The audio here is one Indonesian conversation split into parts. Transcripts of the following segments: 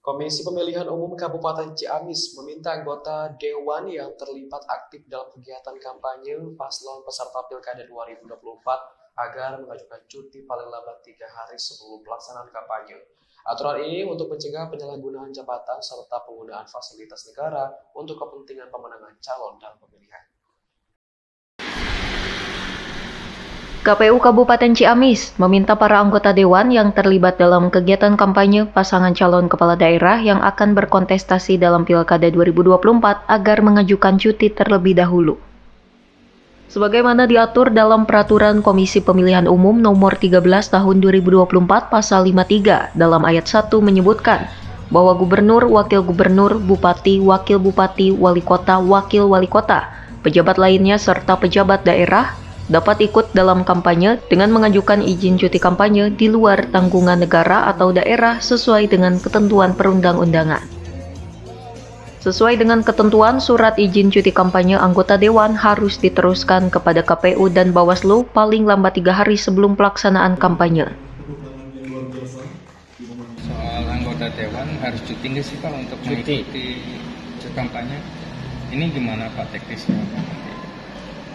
Komisi Pemilihan Umum Kabupaten Ciamis meminta anggota Dewan yang terlibat aktif dalam kegiatan kampanye paslon peserta Pilkada 2024 agar mengajukan cuti paling lambat tiga hari sebelum pelaksanaan kampanye. Aturan ini untuk mencegah penyalahgunaan jabatan serta penggunaan fasilitas negara untuk kepentingan pemenangan calon dalam pemilihan. KPU Kabupaten Ciamis meminta para anggota dewan yang terlibat dalam kegiatan kampanye pasangan calon kepala daerah yang akan berkontestasi dalam Pilkada 2024 agar mengajukan cuti terlebih dahulu. Sebagaimana diatur dalam Peraturan Komisi Pemilihan Umum Nomor 13 Tahun 2024 Pasal 53 dalam ayat 1 menyebutkan bahwa gubernur, wakil gubernur, bupati, wakil bupati, wali kota, wakil wali kota, pejabat lainnya serta pejabat daerah dapat ikut dalam kampanye dengan mengajukan izin cuti kampanye di luar tanggungan negara atau daerah sesuai dengan ketentuan perundang-undangan. Sesuai dengan ketentuan, surat izin cuti kampanye anggota dewan harus diteruskan kepada KPU dan Bawaslu paling lambat tiga hari sebelum pelaksanaan kampanye. Soal anggota dewan harus cuti nggak sih Pak untuk Cuti. mengikuti kampanye? Ini gimana Pak teknisnya?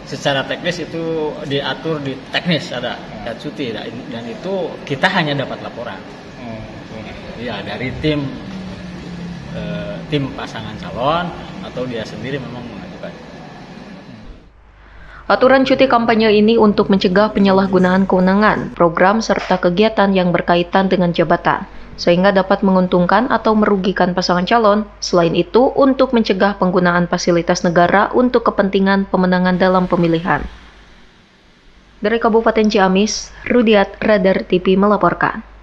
Secara teknis itu diatur di teknis ada ada cuti dan dan itu kita hanya dapat laporan. Oh, ya dari tim eh, tim pasangan calon atau dia sendiri memang mengajukan. Aturan cuti kampanye ini untuk mencegah penyalahgunaan kewenangan, program, serta kegiatan yang berkaitan dengan jabatan, sehingga dapat menguntungkan atau merugikan pasangan calon. Selain itu, untuk mencegah penggunaan fasilitas negara untuk kepentingan pemenangan dalam pemilihan. Dari Kabupaten Ciamis, Rudiat Radar TV melaporkan.